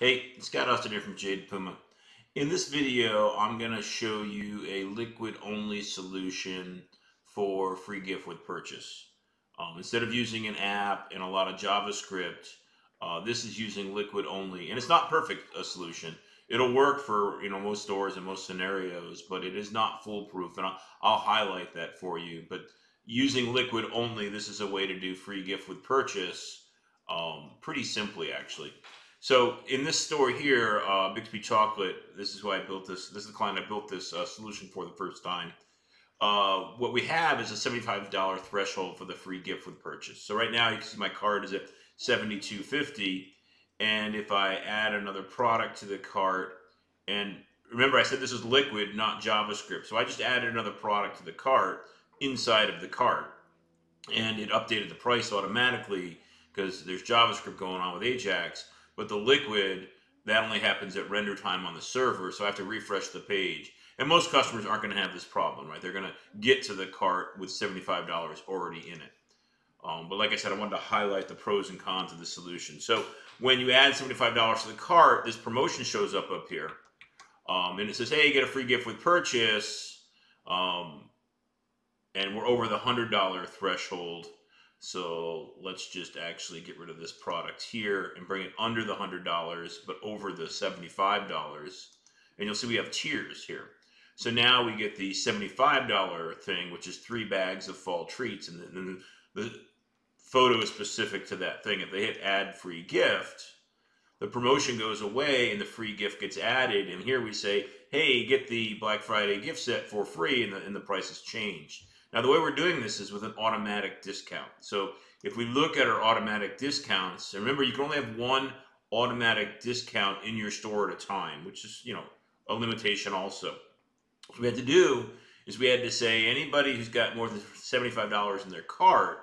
Hey, Scott Austin here from Jade Puma. In this video, I'm going to show you a liquid-only solution for free gift with purchase. Um, instead of using an app and a lot of JavaScript, uh, this is using liquid only. And it's not perfect a solution. It'll work for you know most stores and most scenarios, but it is not foolproof. And I'll, I'll highlight that for you. But using liquid only, this is a way to do free gift with purchase um, pretty simply, actually. So in this store here, uh, Bixby Chocolate, this is who I built this. This is the client I built this uh, solution for the first time. Uh, what we have is a $75 threshold for the free gift with purchase. So right now you can see my card is at 72.50, and if I add another product to the cart, and remember I said this is liquid, not JavaScript. So I just added another product to the cart inside of the cart, and it updated the price automatically because there's JavaScript going on with Ajax. But the liquid, that only happens at render time on the server, so I have to refresh the page. And most customers aren't going to have this problem, right? They're going to get to the cart with $75 already in it. Um, but like I said, I wanted to highlight the pros and cons of the solution. So when you add $75 to the cart, this promotion shows up up here. Um, and it says, hey, get a free gift with purchase. Um, and we're over the $100 threshold. So let's just actually get rid of this product here and bring it under the $100, but over the $75. And you'll see we have tiers here. So now we get the $75 thing, which is three bags of fall treats. And then the photo is specific to that thing. If they hit add free gift, the promotion goes away and the free gift gets added. And here we say, hey, get the Black Friday gift set for free, and the, and the price has changed. Now, the way we're doing this is with an automatic discount. So if we look at our automatic discounts, remember you can only have one automatic discount in your store at a time, which is, you know, a limitation also. What we had to do is we had to say anybody who's got more than $75 in their cart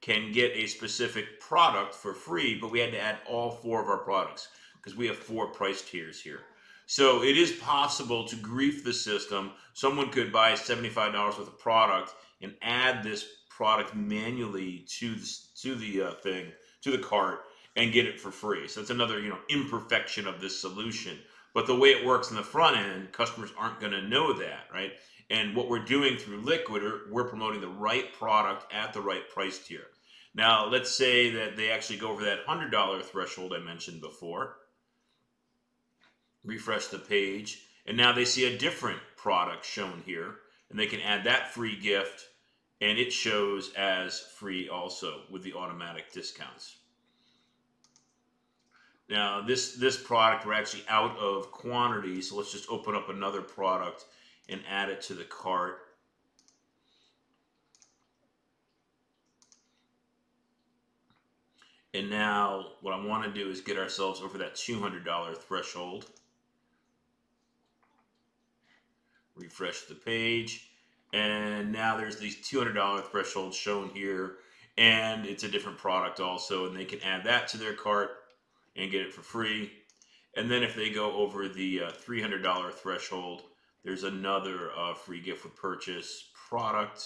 can get a specific product for free, but we had to add all four of our products because we have four price tiers here. So it is possible to grief the system. Someone could buy $75 worth of product and add this product manually to the, to the uh, thing, to the cart, and get it for free. So it's another, you know, imperfection of this solution. But the way it works in the front end, customers aren't going to know that, right? And what we're doing through Liquid, we're promoting the right product at the right price tier. Now, let's say that they actually go over that $100 threshold I mentioned before. Refresh the page, and now they see a different product shown here, and they can add that free gift and it shows as free also with the automatic discounts. Now this this product we're actually out of quantity, so let's just open up another product and add it to the cart. And now what I want to do is get ourselves over that $200 threshold. Refresh the page. And now there's these $200 thresholds shown here and it's a different product also and they can add that to their cart and get it for free. And then if they go over the uh, $300 threshold there's another uh, free gift with purchase product.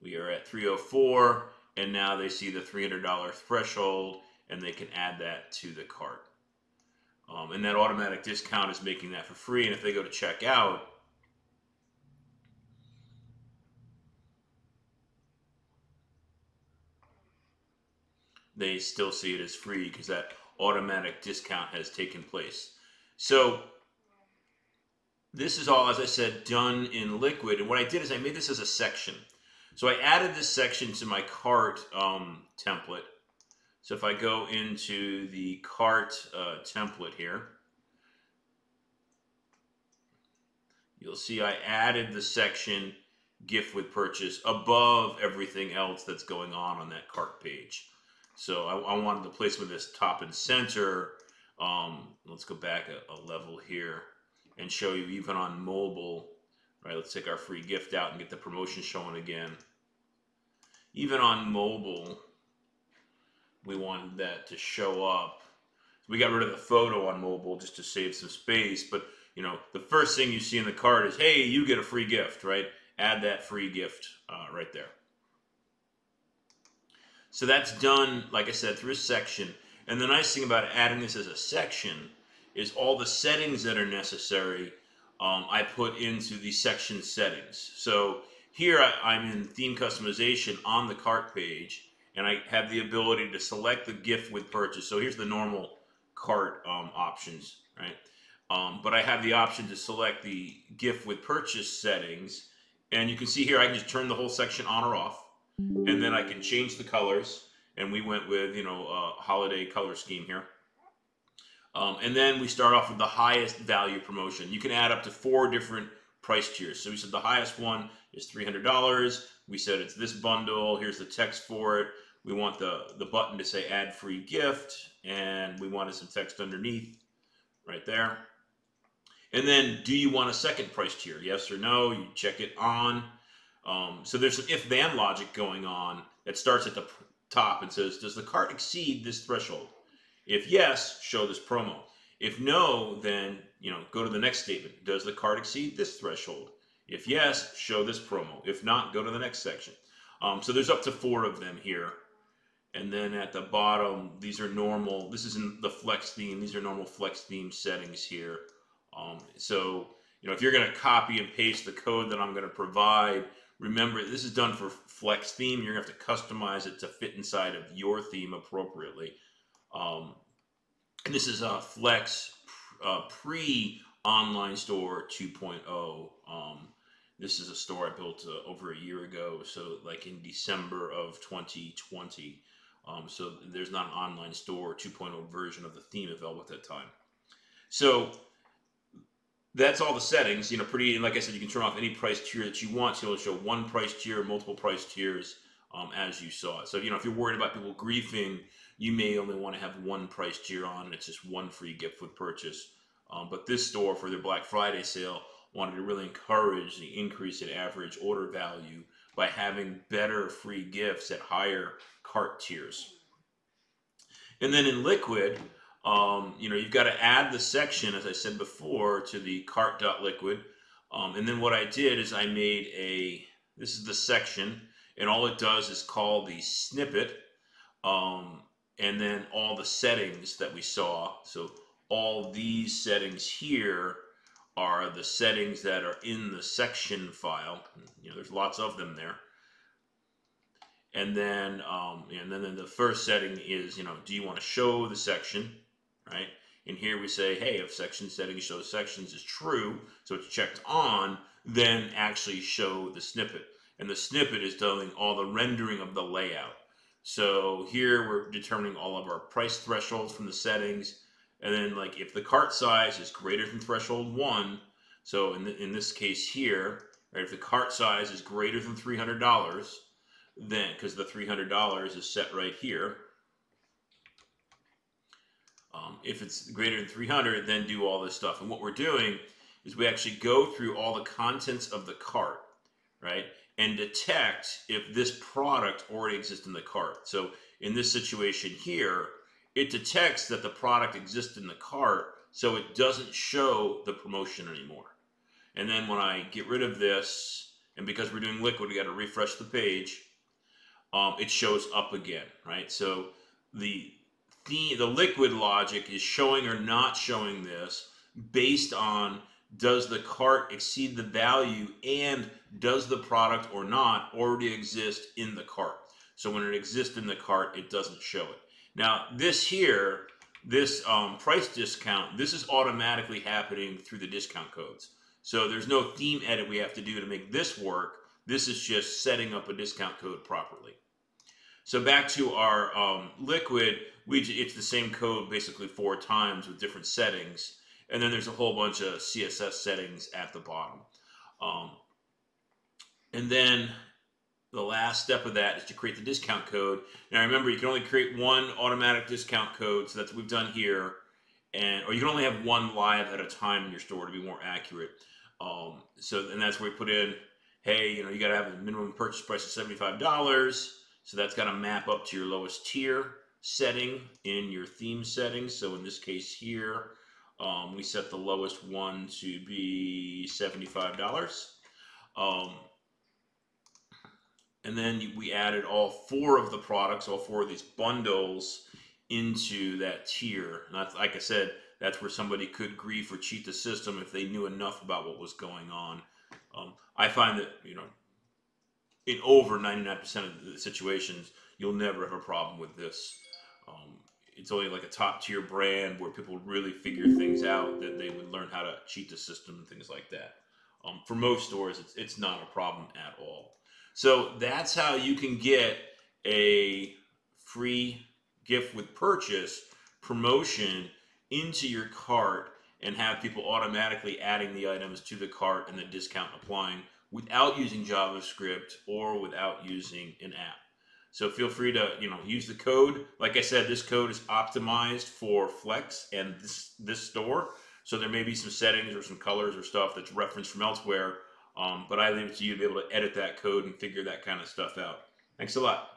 We are at 304 and now they see the $300 threshold and they can add that to the cart and that automatic discount is making that for free and if they go to check out, they still see it as free because that automatic discount has taken place. So this is all, as I said, done in Liquid. And what I did is I made this as a section. So I added this section to my cart um, template. So if I go into the cart uh, template here, you'll see I added the section gift with purchase above everything else that's going on on that cart page. So I, I wanted the placement of this top and center. Um, let's go back a, a level here and show you even on mobile. Right, let's take our free gift out and get the promotion showing again. Even on mobile, we wanted that to show up. We got rid of the photo on mobile just to save some space. But you know, the first thing you see in the card is, "Hey, you get a free gift." Right? Add that free gift uh, right there. So that's done, like I said, through a section. And the nice thing about adding this as a section is all the settings that are necessary um, I put into the section settings. So here I, I'm in theme customization on the cart page and I have the ability to select the gift with purchase. So here's the normal cart um, options, right? Um, but I have the option to select the gift with purchase settings. And you can see here, I can just turn the whole section on or off. And then I can change the colors. And we went with, you know, a holiday color scheme here. Um, and then we start off with the highest value promotion. You can add up to four different price tiers. So we said the highest one is $300. We said it's this bundle. Here's the text for it. We want the, the button to say add free gift. And we wanted some text underneath right there. And then do you want a second price tier? Yes or no? You check it on. Um, so there's some if then logic going on that starts at the top and says, does the cart exceed this threshold? If yes, show this promo. If no, then you know go to the next statement. Does the cart exceed this threshold? If yes, show this promo. If not, go to the next section. Um, so there's up to four of them here. And then at the bottom, these are normal. This isn't the flex theme. These are normal flex theme settings here. Um, so, you know, if you're going to copy and paste the code that I'm going to provide, remember this is done for flex theme. You're going to have to customize it to fit inside of your theme appropriately. Um, this is a flex uh, pre online store 2.0. Um, this is a store I built uh, over a year ago, so like in December of 2020. Um, so there's not an online store 2.0 version of the theme available at that time. So that's all the settings. You know, pretty. like I said, you can turn off any price tier that you want. So it'll show one price tier, multiple price tiers, um, as you saw it. So you know, if you're worried about people griefing, you may only want to have one price tier on. And it's just one free gift with purchase. Um, but this store for their Black Friday sale wanted to really encourage the increase in average order value by having better free gifts at higher cart tiers. And then in liquid, um, you know, you've got to add the section, as I said before, to the cart.liquid. Um, and then what I did is I made a, this is the section, and all it does is call the snippet, um, and then all the settings that we saw. So all these settings here are the settings that are in the section file. You know, there's lots of them there. And then, um, and then the first setting is, you know, do you want to show the section, right? And here we say, hey, if section setting show sections is true, so it's checked on, then actually show the snippet. And the snippet is doing all the rendering of the layout. So here we're determining all of our price thresholds from the settings. And then like if the cart size is greater than threshold one, so in, the, in this case here, right, if the cart size is greater than $300, then because the $300 is set right here. Um, if it's greater than 300, then do all this stuff. And what we're doing is we actually go through all the contents of the cart, right? And detect if this product already exists in the cart. So in this situation here, it detects that the product exists in the cart, so it doesn't show the promotion anymore. And then when I get rid of this, and because we're doing liquid, we got to refresh the page um, it shows up again, right? So the, the the liquid logic is showing or not showing this based on does the cart exceed the value and does the product or not already exist in the cart. So when it exists in the cart, it doesn't show it. Now this here, this um, price discount, this is automatically happening through the discount codes. So there's no theme edit we have to do to make this work. This is just setting up a discount code properly. So back to our um, liquid, we it's the same code basically four times with different settings, and then there's a whole bunch of CSS settings at the bottom. Um, and then the last step of that is to create the discount code. Now remember, you can only create one automatic discount code, so that's what we've done here, and or you can only have one live at a time in your store to be more accurate. Um, so and that's where we put in, hey, you know, you got to have a minimum purchase price of seventy-five dollars so that's got to map up to your lowest tier setting in your theme settings. So in this case here, um, we set the lowest one to be $75. Um, and then we added all four of the products, all four of these bundles into that tier. And like I said, that's where somebody could grief or cheat the system if they knew enough about what was going on. Um, I find that, you know, in over 99% of the situations, you'll never have a problem with this. Um, it's only like a top tier brand where people really figure things out that they would learn how to cheat the system and things like that. Um, for most stores, it's, it's not a problem at all. So that's how you can get a free gift with purchase promotion into your cart and have people automatically adding the items to the cart and the discount applying without using JavaScript or without using an app. So feel free to you know use the code. Like I said, this code is optimized for Flex and this this store. So there may be some settings or some colors or stuff that's referenced from elsewhere. Um, but I leave it to you to be able to edit that code and figure that kind of stuff out. Thanks a lot.